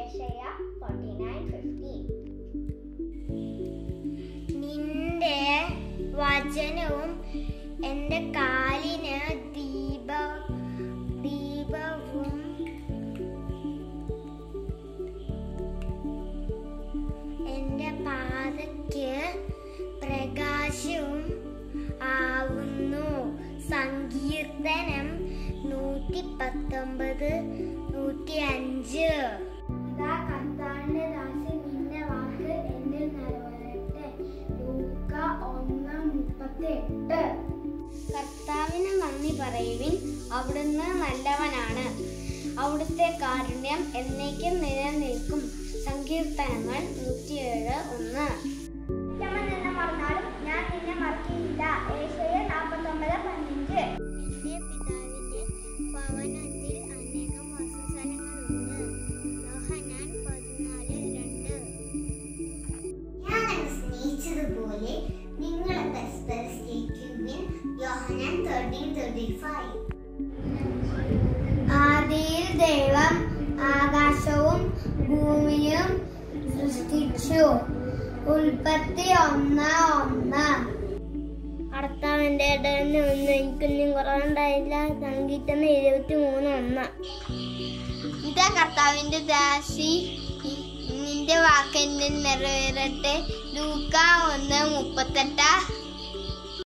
ഏഷയ forty നിന്റെ വചനവും എന്റെ കാലിന് ദീപ ദീപവും എന്റെ പാതയ്ക്ക് പ്രകാശവും ആവുന്നു. സങ്കീർത്തനം നൂറ്റി പത്തൊമ്പത് നൂറ്റി അഞ്ച്. ഇതാ കർത്താവിന്റെ ദാസി നിന്റെ വാക്ക് എന്നിൽ നിറവേറട്ടെ ലൂക്ക ഒന്ന് മുപ്പത്തെട്ട്. കർത്താവിന് നന്ദി പറയുവിൻ. അവിടുന്ന് നല്ലവനാണ്. അവിടുത്തെ കാരുണ്യം എന്നേക്കും നിലനിൽക്കും. സങ്കീർത്തനങ്ങൾ നൂറ്റിയേഴ് ആദിയിൽ ദൈവം ആകാശവും ഭൂമിയും സൃഷ്ടിച്ചു. ഉൽപ്പത്തി ഒന്ന് ഒന്ന്. കർത്താവിന്റെ ഇടന്ന് ഒന്ന്. എനിക്കൊന്നും കുറവുണ്ടായില്ല സംഗീതം ഇരുപത്തി മൂന്ന് ഒന്ന്. ഇതാ കർത്താവിന്റെ ദാസി. നിന്റെ വാക്കെന്നിൽ നിറവേറട്ടെ. ലൂക്ക ഒന്ന് മുപ്പത്തെട്ട്.